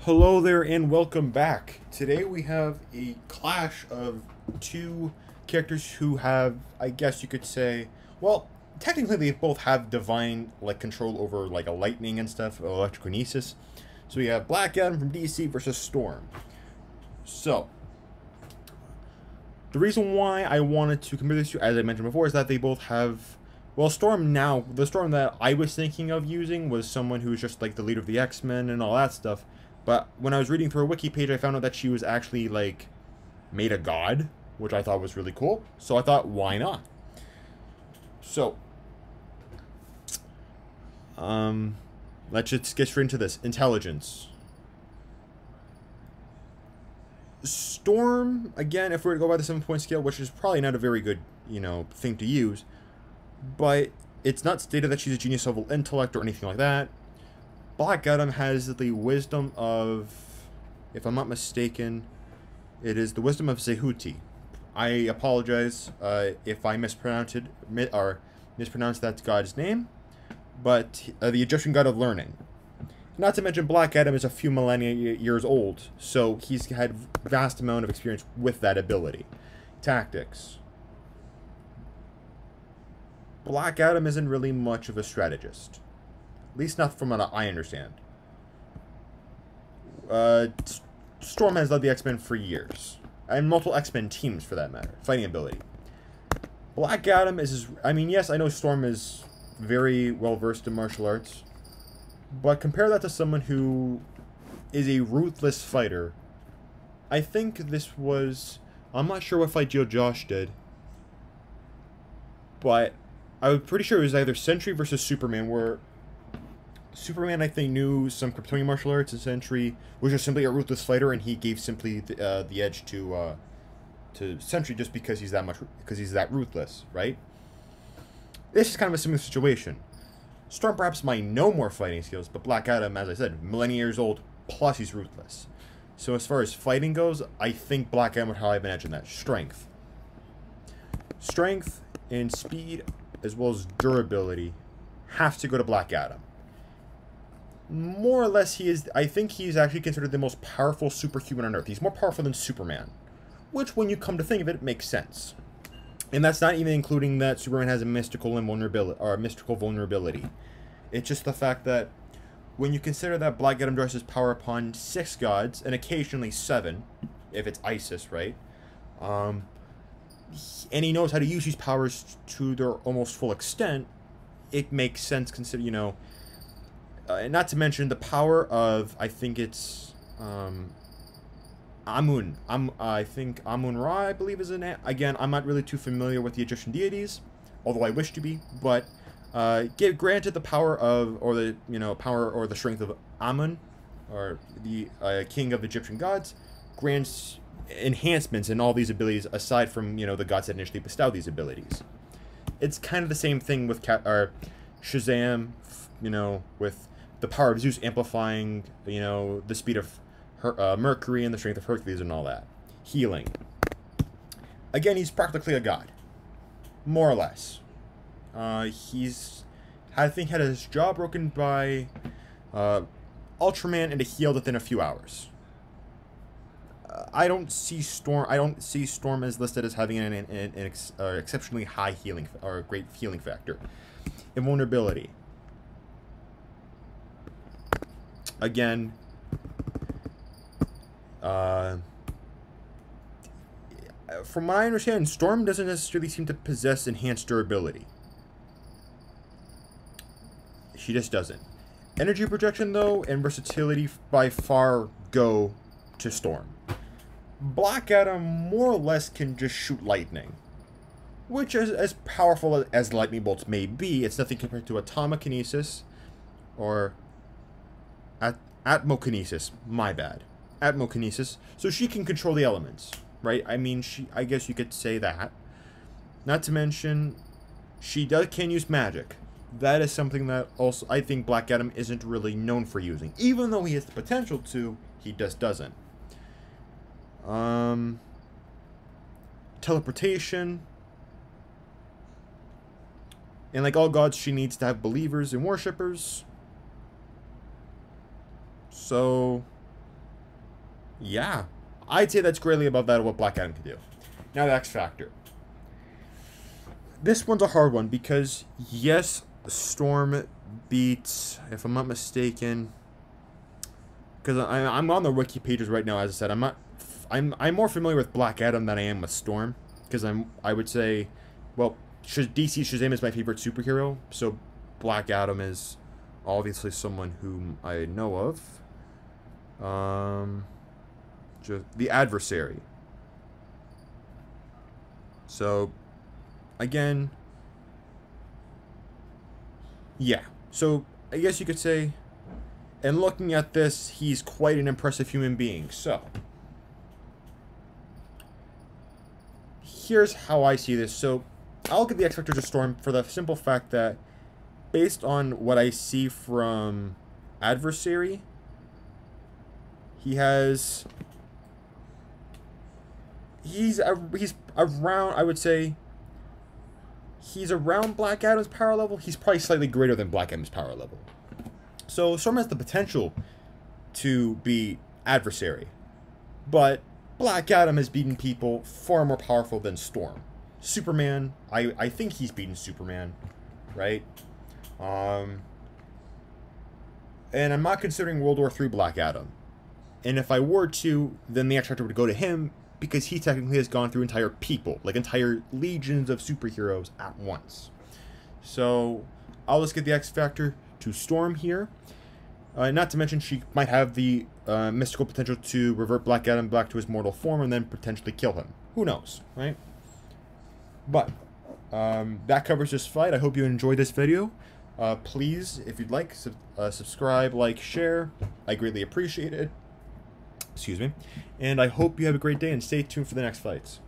Hello there and welcome back. Today we have a clash of two characters who have, I guess you could say, well, technically they both have divine like control over like a lightning and stuff, electrokinesis. So we have Black Adam from DC versus Storm. So the reason why I wanted to compare these two, as I mentioned before, is that they both have well, Storm now, the Storm that I was thinking of using was someone who was just like the leader of the X-Men and all that stuff. But when I was reading through a wiki page, I found out that she was actually like made a god, which I thought was really cool. So I thought, why not? So, um, let's just get straight into this. Intelligence. Storm, again, if we were to go by the seven point scale, which is probably not a very good, you know, thing to use, but it's not stated that she's a genius level intellect or anything like that. Black Adam has the wisdom of, if I'm not mistaken, it is the wisdom of Zehuti. I apologize uh, if I mispronounced it or mispronounced that god's name, but uh, the Egyptian god of learning. Not to mention, Black Adam is a few millennia years old, so he's had vast amount of experience with that ability. Tactics. Black Adam isn't really much of a strategist. Least not from what I understand. Uh, Storm has led the X-Men for years. And multiple X-Men teams, for that matter. Fighting ability. Black Adam is... His, I mean, yes, I know Storm is very well-versed in martial arts. But compare that to someone who is a ruthless fighter. I think this was... I'm not sure what fight Joe Josh did. But I was pretty sure it was either Sentry versus Superman, where Superman, I think, knew some Kryptonian martial arts, Sentry was just simply a ruthless fighter, and he gave simply the, uh, the edge to uh, to Sentry just because he's that much because he's that ruthless, right? This is kind of a similar situation. Storm perhaps might know more fighting skills, but Black Adam, as I said, millennia years old, plus he's ruthless. So as far as fighting goes, I think Black Adam would have an edge in that. Strength. Strength and speed as well as durability have to go to Black Adam. More or less, he is. I think he's actually considered the most powerful superhuman on Earth. He's more powerful than Superman, which, when you come to think of it, makes sense. And that's not even including that Superman has a mystical invulnerability or mystical vulnerability. It's just the fact that when you consider that Black Adam draws his power upon six gods and occasionally seven, if it's Isis, right? Um, and he knows how to use these powers to their almost full extent, it makes sense consider you know uh, not to mention the power of I think it's um, Amun. Am, I think Amun Ra, I believe, is an again. I'm not really too familiar with the Egyptian deities, although I wish to be. But uh, get granted the power of, or the you know power or the strength of Amun, or the uh, king of Egyptian gods, grants enhancements in all these abilities aside from you know the gods that initially bestowed these abilities. It's kind of the same thing with Cap or Shazam, you know, with the power of Zeus amplifying you know the speed of Her uh, Mercury and the strength of Hercules and all that. Healing. Again, he's practically a god, more or less. Uh, he's I think had his jaw broken by uh, Ultraman and healed within a few hours. I don't see Storm. I don't see Storm as listed as having an, an, an ex, uh, exceptionally high healing or a great healing factor. Invulnerability. Again, uh, from what I understand, Storm doesn't necessarily seem to possess enhanced durability. She just doesn't. Energy projection, though, and versatility by far go to Storm. Black Adam more or less can just shoot lightning. Which, is as powerful as lightning bolts may be, it's nothing compared to atomokinesis or at atmokinesis. My bad. Atmokinesis. So she can control the elements, right? I mean, she. I guess you could say that. Not to mention, she does can use magic. That is something that also I think Black Adam isn't really known for using. Even though he has the potential to, he just doesn't. Um, teleportation. And like all gods, she needs to have believers and worshippers. So, Yeah. I'd say that's greatly above that of what Black Adam can do. Now the X Factor. This one's a hard one because, yes, Storm beats, if I'm not mistaken, because I'm on the wiki pages right now. As I said, I'm not, I'm I'm more familiar with Black Adam than I am with Storm, because I'm I would say, well, DC Shazam is my favorite superhero, so Black Adam is obviously someone whom I know of. Um, just the adversary. So, again, yeah. So I guess you could say, and looking at this, he's quite an impressive human being. So, here's how I see this. So, I'll give the X Factor to Storm for the simple fact that, based on what I see from Adversary, he has. He's a, he's around. I would say he's around Black Adam's power level. He's probably slightly greater than Black Adam's power level. So Storm has the potential to be adversary. But Black Adam has beaten people far more powerful than Storm. Superman, I, I think he's beaten Superman, right? Um, and I'm not considering World War III Black Adam. And if I were to, then the X Factor would go to him because he technically has gone through entire people, like entire legions of superheroes at once. So I'll just get the X Factor to Storm here. Uh, not to mention, she might have the uh, mystical potential to revert Black Adam back to his mortal form and then potentially kill him. Who knows, right? But um, that covers this fight. I hope you enjoyed this video. Uh, please, if you'd like, sub uh, subscribe, like, share. I greatly appreciate it. Excuse me. And I hope you have a great day and stay tuned for the next fights.